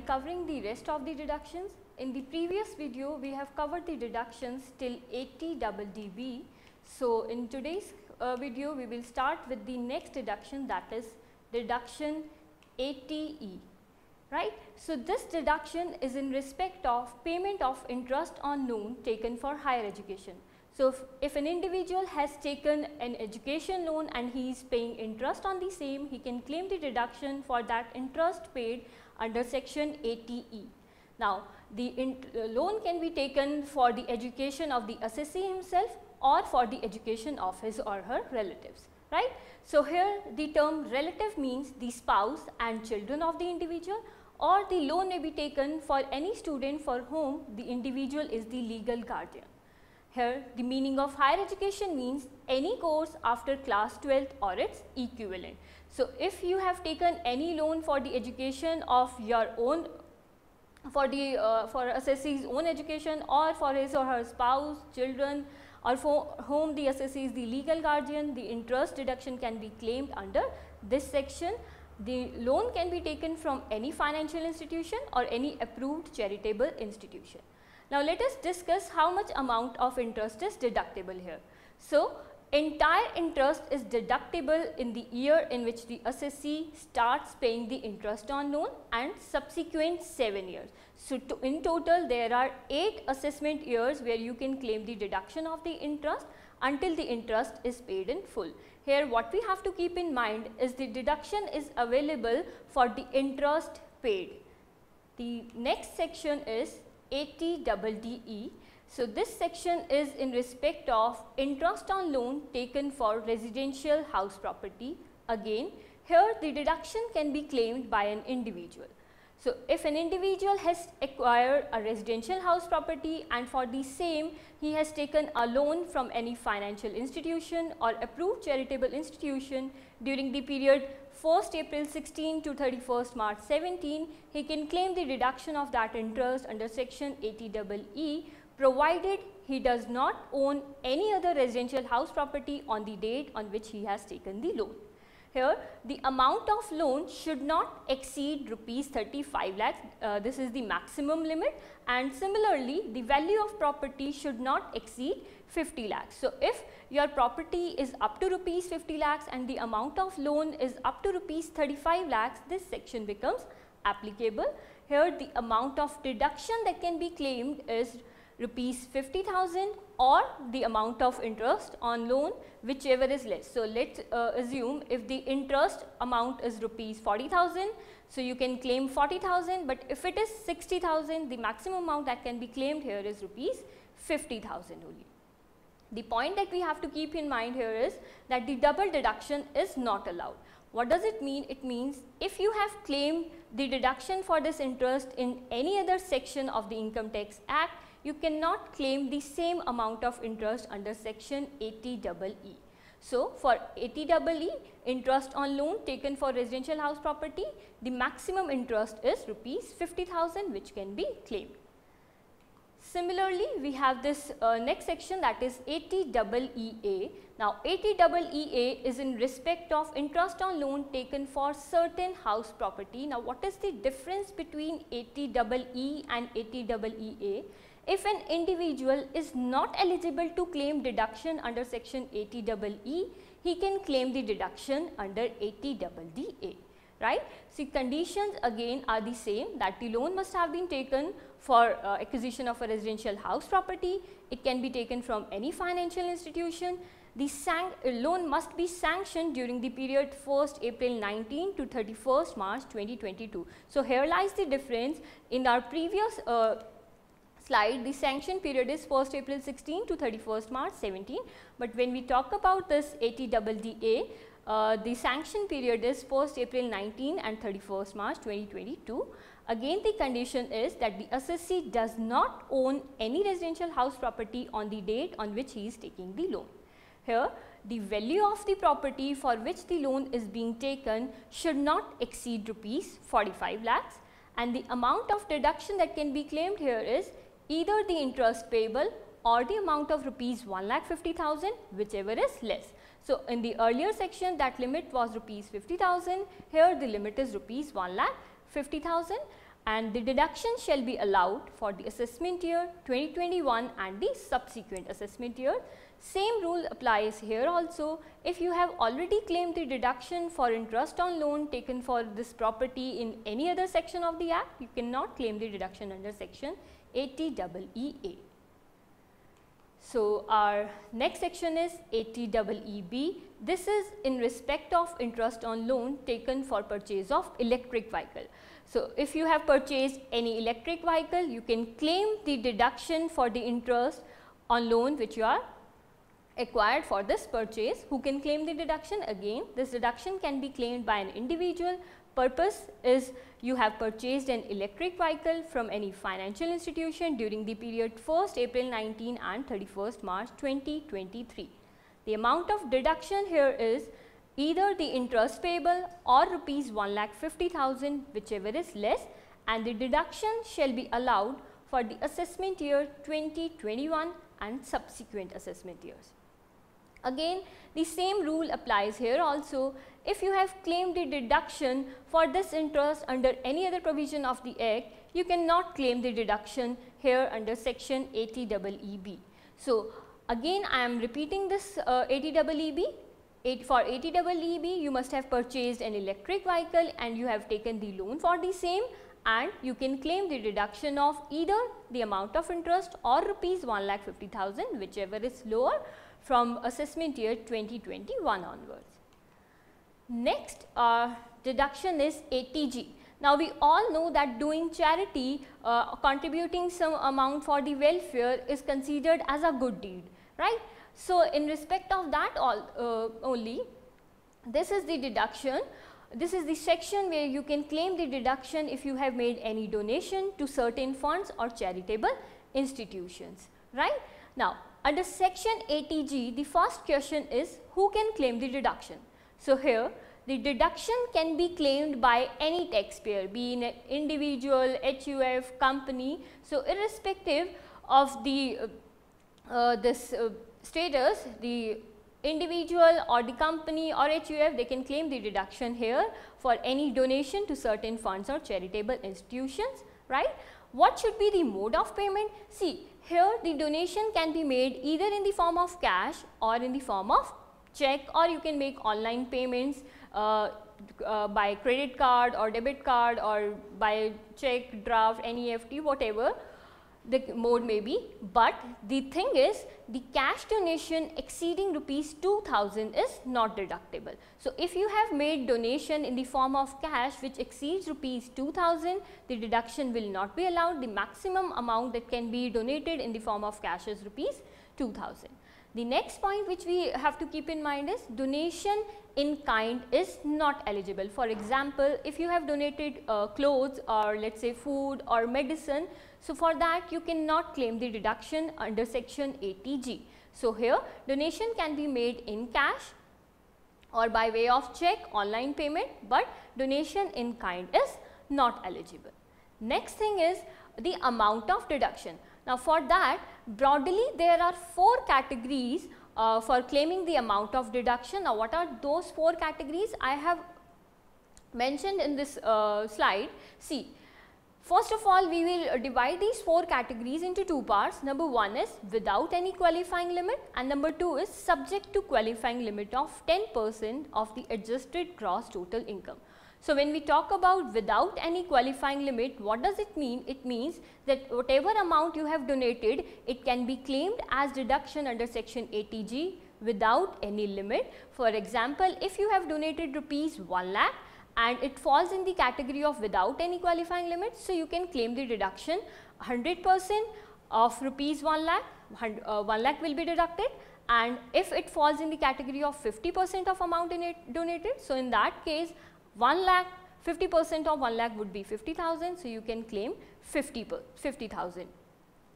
be covering the rest of the deductions. In the previous video we have covered the deductions till 80 double DB. So, in today's uh, video we will start with the next deduction that is deduction 80E right. So, this deduction is in respect of payment of interest on loan taken for higher education. So, if, if, an individual has taken an education loan and he is paying interest on the same, he can claim the deduction for that interest paid under section 80E. Now, the uh, loan can be taken for the education of the assessee himself or for the education of his or her relatives, right. So, here the term relative means the spouse and children of the individual or the loan may be taken for any student for whom the individual is the legal guardian. Here the meaning of higher education means any course after class 12th or its equivalent. So, if you have taken any loan for the education of your own for the uh, for assessee's own education or for his or her spouse, children or for whom the assessee is the legal guardian, the interest deduction can be claimed under this section. The loan can be taken from any financial institution or any approved charitable institution. Now, let us discuss how much amount of interest is deductible here. So, entire interest is deductible in the year in which the assessee starts paying the interest on loan and subsequent 7 years. So, to in total there are 8 assessment years where you can claim the deduction of the interest until the interest is paid in full. Here what we have to keep in mind is the deduction is available for the interest paid. The next section is 80 double DE. So, this section is in respect of interest on loan taken for residential house property. Again, here the deduction can be claimed by an individual. So, if an individual has acquired a residential house property and for the same he has taken a loan from any financial institution or approved charitable institution during the period 1st April 16 to 31st March 17, he can claim the deduction of that interest under section 80EE provided he does not own any other residential house property on the date on which he has taken the loan. Here the amount of loan should not exceed rupees 35 lakhs, uh, this is the maximum limit and similarly the value of property should not exceed 50 lakhs. So, if your property is up to rupees 50 lakhs and the amount of loan is up to rupees 35 lakhs, this section becomes applicable. Here the amount of deduction that can be claimed is rupees 50,000 or the amount of interest on loan whichever is less. So, let us uh, assume if the interest amount is rupees 40,000, so you can claim 40,000, but if it is 60,000 the maximum amount that can be claimed here is rupees 50,000 only. The point that we have to keep in mind here is that the double deduction is not allowed. What does it mean? It means if you have claimed the deduction for this interest in any other section of the Income Tax Act, you cannot claim the same amount of interest under section 80EE. So, for 80EE interest on loan taken for residential house property, the maximum interest is rupees 50,000 which can be claimed. Similarly, we have this uh, next section that is 80EE. Now, 80EE is in respect of interest on loan taken for certain house property. Now, what is the difference between 80EE and 80EEA? If an individual is not eligible to claim deduction under section 80EE, he can claim the deduction under 80EEA, right. See conditions again are the same that the loan must have been taken for uh, acquisition of a residential house property, it can be taken from any financial institution, the loan must be sanctioned during the period 1st April 19 to 31st March 2022. So, here lies the difference in our previous uh, slide the sanction period is 1st April 16 to 31st March 17, but when we talk about this 80EE uh, the sanction period is 1st April 19 and 31st March 2022. Again the condition is that the assessee does not own any residential house property on the date on which he is taking the loan. Here the value of the property for which the loan is being taken should not exceed rupees 45 lakhs and the amount of deduction that can be claimed here is either the interest payable or the amount of rupees 1 lakh 50,000 whichever is less. So, in the earlier section that limit was rupees 50,000, here the limit is rupees 1 lakh 50,000 and the deduction shall be allowed for the assessment year 2021 and the subsequent assessment year. Same rule applies here also. If you have already claimed the deduction for interest on loan taken for this property in any other section of the act, you cannot claim the deduction under section 80EEA. So, our next section is 80EEB. This is in respect of interest on loan taken for purchase of electric vehicle. So, if you have purchased any electric vehicle, you can claim the deduction for the interest on loan which you are acquired for this purchase. Who can claim the deduction? Again, this deduction can be claimed by an individual. Purpose is you have purchased an electric vehicle from any financial institution during the period 1st April 19 and 31st March 2023. The amount of deduction here is either the interest payable or rupees 1 lakh 50,000 whichever is less and the deduction shall be allowed for the assessment year 2021 and subsequent assessment years. Again the same rule applies here also if you have claimed the deduction for this interest under any other provision of the act you cannot claim the deduction here under section 80EEB. So again I am repeating this uh, 80EEB for 80EEB you must have purchased an electric vehicle and you have taken the loan for the same and you can claim the deduction of either the amount of interest or rupees 1 lakh 50,000 whichever is lower from assessment year 2021 onwards. Next uh, deduction is 80G. Now, we all know that doing charity uh, contributing some amount for the welfare is considered as a good deed right. So, in respect of that all uh, only this is the deduction this is the section where you can claim the deduction if you have made any donation to certain funds or charitable institutions right. Now, under section 80G the first question is who can claim the deduction. So, here the deduction can be claimed by any taxpayer be it an individual, HUF, company. So, irrespective of the uh, uh, this uh, status the individual or the company or HUF they can claim the deduction here for any donation to certain funds or charitable institutions right. What should be the mode of payment? See here the donation can be made either in the form of cash or in the form of check or you can make online payments uh, uh, by credit card or debit card or by check, draft, NEFT whatever the mode may be, but the thing is the cash donation exceeding rupees 2000 is not deductible. So, if you have made donation in the form of cash which exceeds rupees 2000, the deduction will not be allowed. The maximum amount that can be donated in the form of cash is rupees 2000. The next point which we have to keep in mind is donation in kind is not eligible. For example, if you have donated uh, clothes or let us say food or medicine, so for that you cannot claim the deduction under section 80G. So here donation can be made in cash or by way of check online payment, but donation in kind is not eligible. Next thing is the amount of deduction. Now for that broadly there are four categories uh, for claiming the amount of deduction. Now what are those four categories I have mentioned in this uh, slide. See first of all we will divide these four categories into two parts. Number one is without any qualifying limit and number two is subject to qualifying limit of 10 percent of the adjusted gross total income. So, when we talk about without any qualifying limit, what does it mean? It means that whatever amount you have donated, it can be claimed as deduction under section 80G without any limit. For example, if you have donated rupees 1 lakh and it falls in the category of without any qualifying limit, so you can claim the deduction 100 percent of rupees 1 lakh, uh, 1 lakh will be deducted and if it falls in the category of 50 percent of amount donated, so in that case 1 lakh 50 percent of 1 lakh would be 50,000. So, you can claim 50 50,000.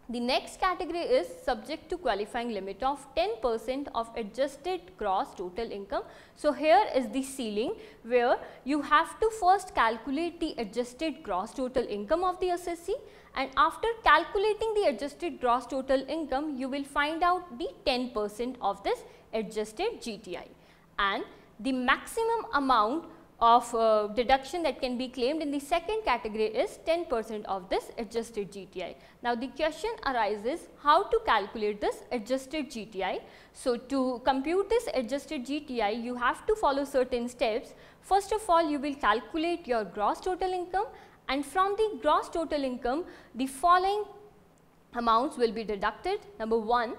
The next category is subject to qualifying limit of 10 percent of adjusted gross total income. So, here is the ceiling where you have to first calculate the adjusted gross total income of the assessee and after calculating the adjusted gross total income you will find out the 10 percent of this adjusted GTI and the maximum amount of uh, deduction that can be claimed in the second category is 10 percent of this adjusted GTI. Now, the question arises how to calculate this adjusted GTI. So, to compute this adjusted GTI you have to follow certain steps. First of all you will calculate your gross total income and from the gross total income the following amounts will be deducted. Number 1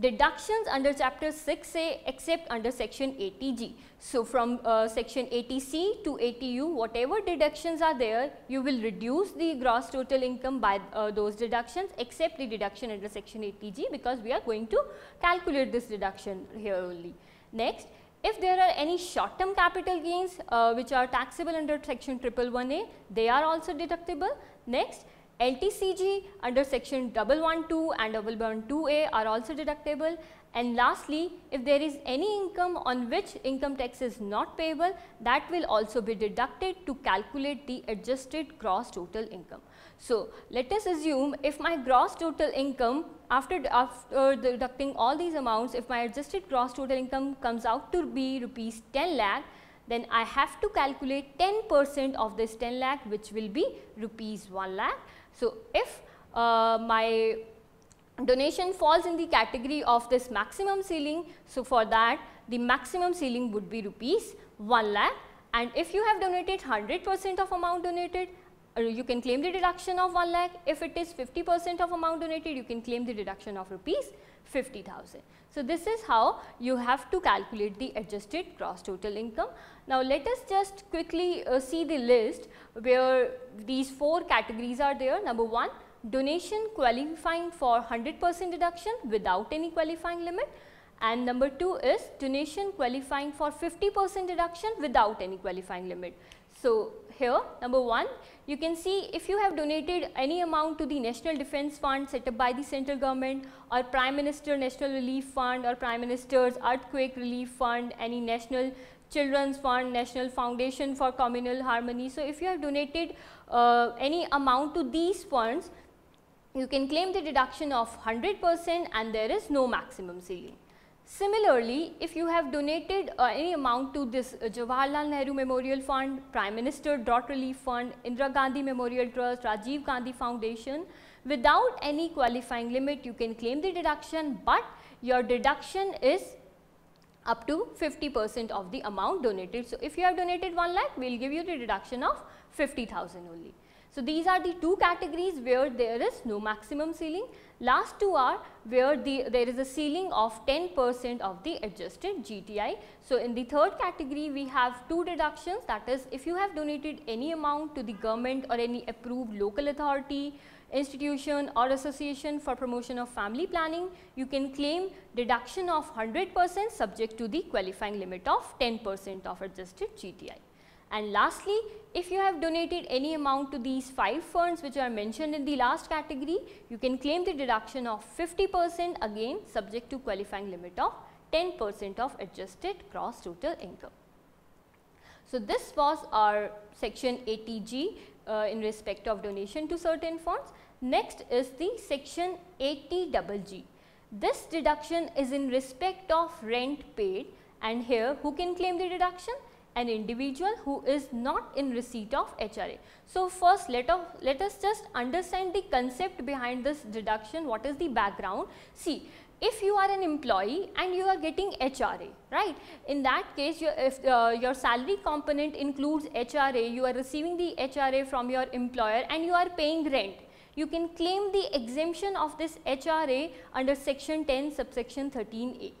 deductions under chapter 6a except under section 80g. So, from uh, section 80c to 80u whatever deductions are there you will reduce the gross total income by uh, those deductions except the deduction under section 80g because we are going to calculate this deduction here only. Next if there are any short term capital gains uh, which are taxable under section 111a they are also deductible. Next LTCG under section 112 and 112A are also deductible and lastly if there is any income on which income tax is not payable that will also be deducted to calculate the adjusted gross total income. So, let us assume if my gross total income after, after deducting all these amounts if my adjusted gross total income comes out to be rupees 10 lakh then I have to calculate 10 percent of this 10 lakh which will be rupees 1 lakh so, if uh, my donation falls in the category of this maximum ceiling, so for that the maximum ceiling would be rupees 1 lakh and if you have donated 100 percent of amount donated uh, you can claim the deduction of 1 lakh. If it is 50 percent of amount donated, you can claim the deduction of rupees 50,000. So, this is how you have to calculate the adjusted gross total income. Now, let us just quickly uh, see the list where these four categories are there. Number 1 donation qualifying for 100 percent deduction without any qualifying limit and number 2 is donation qualifying for 50 percent deduction without any qualifying limit. So, here number 1 you can see if you have donated any amount to the National Defence Fund set up by the central government or Prime Minister National Relief Fund or Prime Minister's Earthquake Relief Fund, any National Children's Fund, National Foundation for Communal Harmony. So, if you have donated uh, any amount to these funds, you can claim the deduction of 100 percent and there is no maximum ceiling. Similarly, if you have donated uh, any amount to this uh, Jawaharlal Nehru Memorial Fund, Prime Minister Drought Relief Fund, Indira Gandhi Memorial Trust, Rajiv Gandhi Foundation, without any qualifying limit you can claim the deduction, but your deduction is up to 50 percent of the amount donated. So, if you have donated 1 lakh, we will give you the deduction of 50,000 only. So, these are the two categories where there is no maximum ceiling. Last two are where the, there is a ceiling of 10 percent of the adjusted GTI. So, in the third category we have two deductions that is if you have donated any amount to the government or any approved local authority, institution or association for promotion of family planning, you can claim deduction of 100 percent subject to the qualifying limit of 10 percent of adjusted GTI. And lastly, if you have donated any amount to these 5 funds which are mentioned in the last category, you can claim the deduction of 50 percent again subject to qualifying limit of 10 percent of adjusted gross total income. So, this was our section 80G uh, in respect of donation to certain funds. Next is the section 80GG. This deduction is in respect of rent paid and here who can claim the deduction? An individual who is not in receipt of HRA. So, first let, of, let us just understand the concept behind this deduction, what is the background. See, if you are an employee and you are getting HRA, right, in that case if uh, your salary component includes HRA, you are receiving the HRA from your employer and you are paying rent. You can claim the exemption of this HRA under section 10 subsection 13A.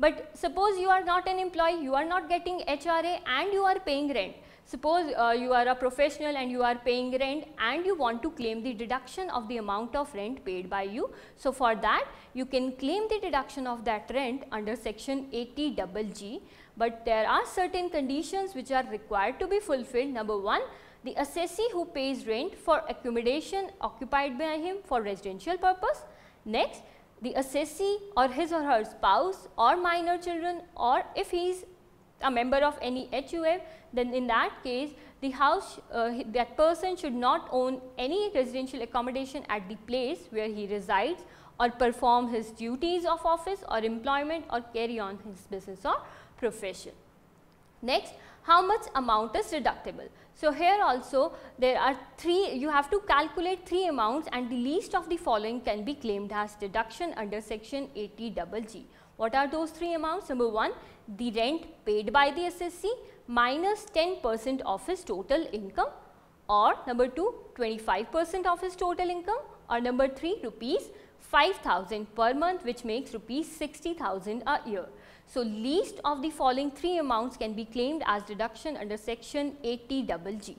But suppose you are not an employee, you are not getting HRA and you are paying rent. Suppose uh, you are a professional and you are paying rent and you want to claim the deduction of the amount of rent paid by you. So, for that you can claim the deduction of that rent under section 80 double G, but there are certain conditions which are required to be fulfilled. Number 1, the assessee who pays rent for accommodation occupied by him for residential purpose. Next, the assessee or his or her spouse or minor children or if he is a member of any HUF then in that case the house uh, that person should not own any residential accommodation at the place where he resides or perform his duties of office or employment or carry on his business or profession. Next, how much amount is deductible? So, here also there are three, you have to calculate three amounts and the least of the following can be claimed as deduction under section 80 double G. What are those three amounts? Number 1, the rent paid by the assessee minus minus 10 percent of his total income or number 2, 25 percent of his total income or number 3, rupees 5000 per month which makes rupees 60,000 a year. So, least of the following three amounts can be claimed as deduction under section 80 double G,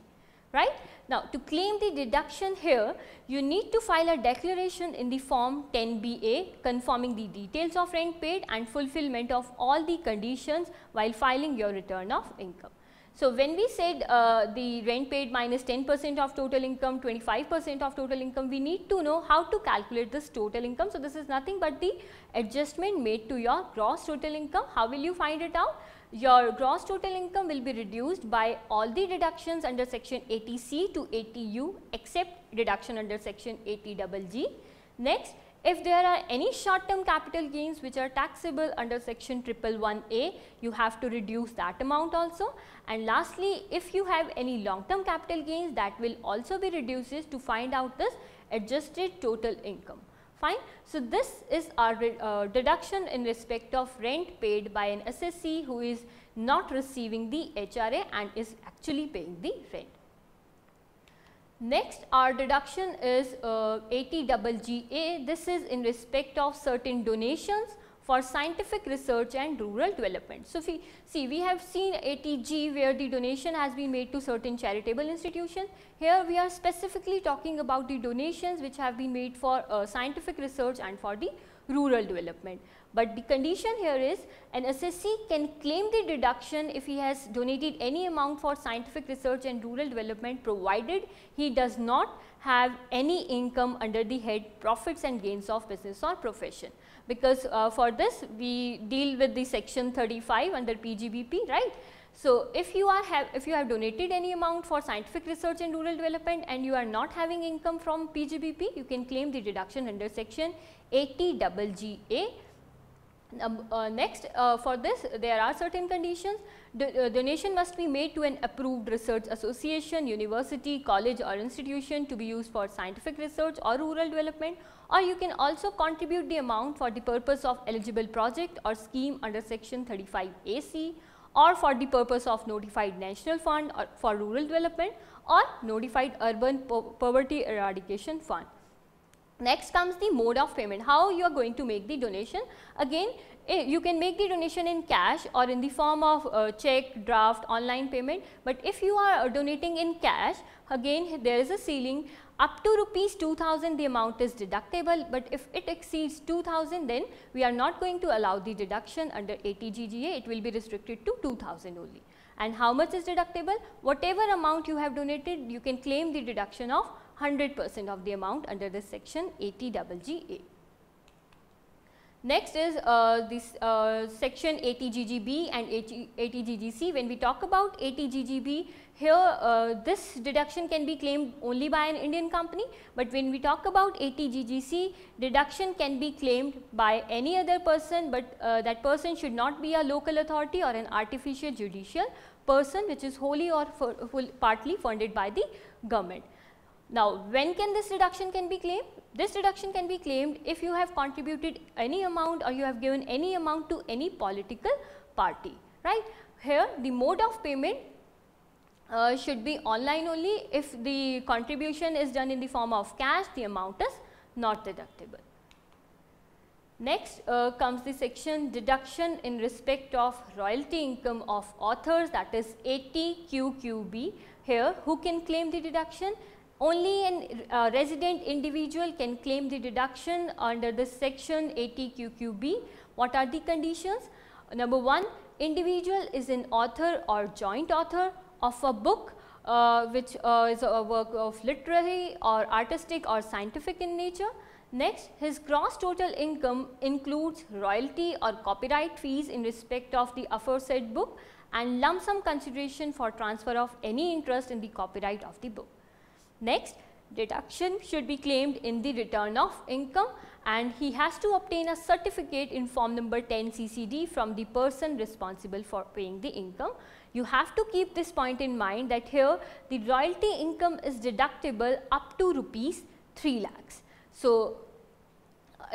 right. Now, to claim the deduction here, you need to file a declaration in the form 10BA confirming the details of rent paid and fulfillment of all the conditions while filing your return of income. So, when we said uh, the rent paid minus minus 10 percent of total income, 25 percent of total income, we need to know how to calculate this total income. So, this is nothing but the adjustment made to your gross total income. How will you find it out? Your gross total income will be reduced by all the deductions under section 80C to 80U except deduction under section 80 double G. Next, if there are any short term capital gains which are taxable under section 111A, you have to reduce that amount also. And lastly, if you have any long term capital gains that will also be reduced to find out this adjusted total income. Fine. So, this is our uh, deduction in respect of rent paid by an assessee who is not receiving the HRA and is actually paying the rent. Next our deduction is uh, 80 double GA. This is in respect of certain donations for scientific research and rural development. So, we see we have seen 80G where the donation has been made to certain charitable institutions. Here we are specifically talking about the donations which have been made for uh, scientific research and for the rural development. But the condition here is an assessee can claim the deduction if he has donated any amount for scientific research and rural development provided he does not have any income under the head profits and gains of business or profession. Because uh, for this we deal with the section 35 under PGBP right. So, if you are have if you have donated any amount for scientific research and rural development and you are not having income from PGBP, you can claim the deduction under section 80 double GA uh, next uh, for this there are certain conditions the uh, donation must be made to an approved research association, university, college or institution to be used for scientific research or rural development or you can also contribute the amount for the purpose of eligible project or scheme under section 35 AC or for the purpose of notified national fund or for rural development or notified urban po poverty eradication fund. Next comes the mode of payment, how you are going to make the donation. Again eh, you can make the donation in cash or in the form of uh, check, draft, online payment. But if you are donating in cash, again there is a ceiling up to rupees 2000 the amount is deductible, but if it exceeds 2000 then we are not going to allow the deduction under 80 GGA, it will be restricted to 2000 only. And how much is deductible? Whatever amount you have donated, you can claim the deduction of 100 percent of the amount under this section 80 GGA. Next is uh, this uh, section 80 GGB and 80, 80 GGC. When we talk about 80 GGB, here uh, this deduction can be claimed only by an Indian company, but when we talk about 80 GGC, deduction can be claimed by any other person, but uh, that person should not be a local authority or an artificial judicial person which is wholly or partly funded by the government. Now, when can this deduction can be claimed? This deduction can be claimed if you have contributed any amount or you have given any amount to any political party, right. Here the mode of payment uh, should be online only. If the contribution is done in the form of cash, the amount is not deductible. Next uh, comes the section deduction in respect of royalty income of authors that is 80 QQB. Here who can claim the deduction? Only a uh, resident individual can claim the deduction under the section 80 QQB. What are the conditions? Number 1, individual is an author or joint author of a book uh, which uh, is a work of literary or artistic or scientific in nature. Next, his gross total income includes royalty or copyright fees in respect of the aforesaid book and lump sum consideration for transfer of any interest in the copyright of the book. Next, deduction should be claimed in the return of income and he has to obtain a certificate in form number 10 CCD from the person responsible for paying the income. You have to keep this point in mind that here the royalty income is deductible up to rupees 3 lakhs. So,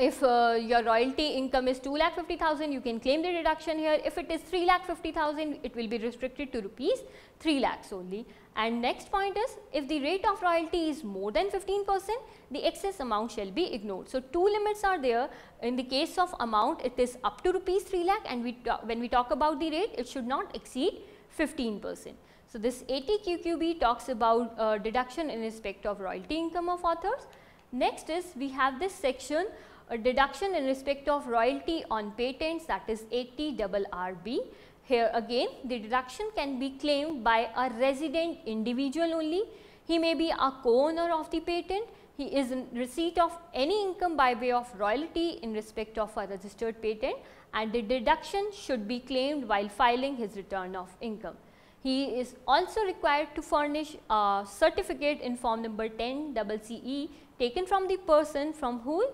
if uh, your royalty income is 2 lakh 50,000 you can claim the deduction here if it is 3 lakh 50,000 it will be restricted to rupees 3 lakhs only and next point is if the rate of royalty is more than 15 percent the excess amount shall be ignored. So, two limits are there in the case of amount it is up to rupees 3 lakh and we when we talk about the rate it should not exceed 15 percent. So, this 80 QQB talks about uh, deduction in respect of royalty income of authors. Next is we have this section a deduction in respect of royalty on patents that is 80 RRB. Here again the deduction can be claimed by a resident individual only. He may be a co-owner of the patent. He is in receipt of any income by way of royalty in respect of a registered patent and the deduction should be claimed while filing his return of income. He is also required to furnish a certificate in form number 10 CCE taken from the person from whom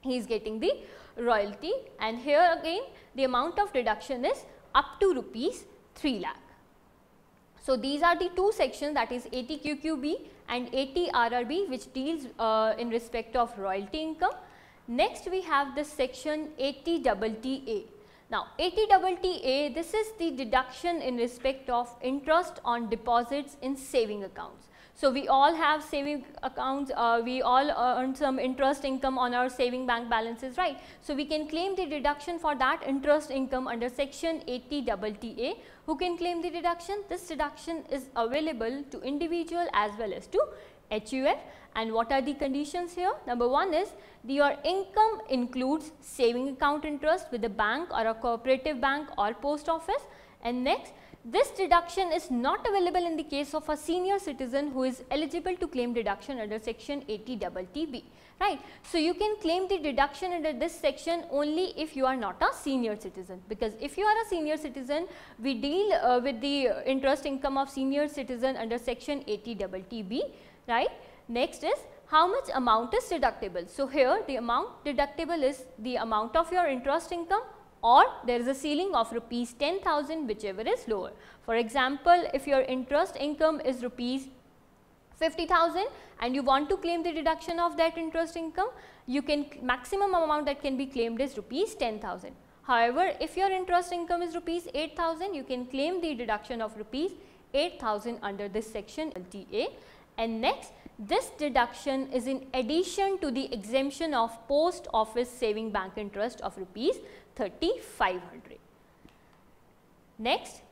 he is getting the royalty and here again the amount of deduction is up to rupees 3 lakh. So, these are the two sections that is 80 QQB and 80 RRB which deals uh, in respect of royalty income. Next we have the section 80 TA. Now 80 TA this is the deduction in respect of interest on deposits in saving accounts. So, we all have saving accounts, uh, we all earn some interest income on our saving bank balances, right. So, we can claim the deduction for that interest income under section 80 TA. Who can claim the deduction? This deduction is available to individual as well as to HUF and what are the conditions here? Number one is the, your income includes saving account interest with a bank or a cooperative bank or post office and next this deduction is not available in the case of a senior citizen who is eligible to claim deduction under section 80 TB, right. So, you can claim the deduction under this section only if you are not a senior citizen because if you are a senior citizen we deal uh, with the interest income of senior citizen under section 80 TB, right. Next is how much amount is deductible. So, here the amount deductible is the amount of your interest income or there is a ceiling of rupees 10,000 whichever is lower. For example, if your interest income is rupees 50,000 and you want to claim the deduction of that interest income, you can maximum amount that can be claimed is rupees 10,000. However, if your interest income is rupees 8,000, you can claim the deduction of rupees 8,000 under this section LTA. And next, this deduction is in addition to the exemption of post office saving bank interest of rupees 3500. Next,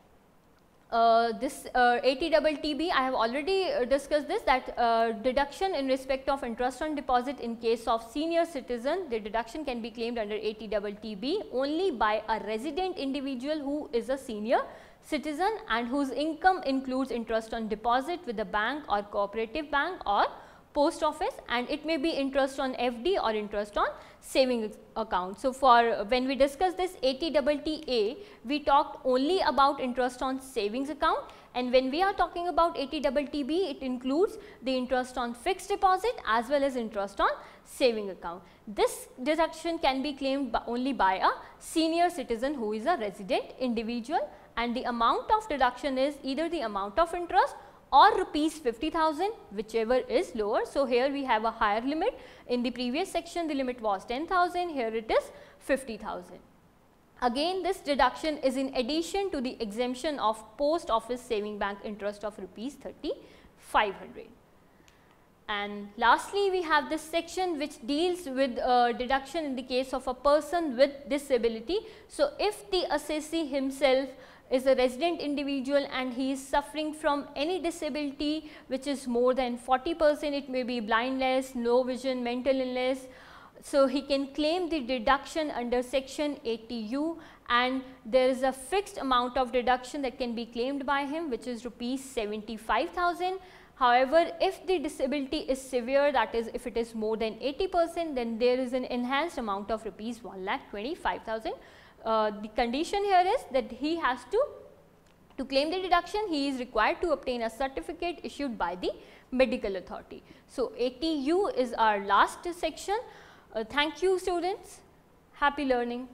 uh, this uh, 80 I have already uh, discussed this that uh, deduction in respect of interest on deposit in case of senior citizen the deduction can be claimed under 80 double TB only by a resident individual who is a senior citizen and whose income includes interest on deposit with a bank or cooperative bank or post office and it may be interest on FD or interest on savings account. So, for when we discuss this 80 TA, we talked only about interest on savings account and when we are talking about 80 TB, it includes the interest on fixed deposit as well as interest on saving account. This deduction can be claimed only by a senior citizen who is a resident individual and the amount of deduction is either the amount of interest or rupees 50,000 whichever is lower. So, here we have a higher limit in the previous section the limit was 10,000 here it is 50,000. Again this deduction is in addition to the exemption of post office saving bank interest of rupees 3500. And lastly, we have this section which deals with uh, deduction in the case of a person with disability. So, if the assessee himself is a resident individual and he is suffering from any disability which is more than 40 percent, it may be blindness, low vision, mental illness. So, he can claim the deduction under section 80U and there is a fixed amount of deduction that can be claimed by him which is rupees 75,000. However, if the disability is severe that is if it is more than 80 percent then there is an enhanced amount of rupees 1 lakh 25,000 uh, the condition here is that he has to to claim the deduction he is required to obtain a certificate issued by the medical authority. So, 80U is our last section. Uh, thank you students. Happy learning.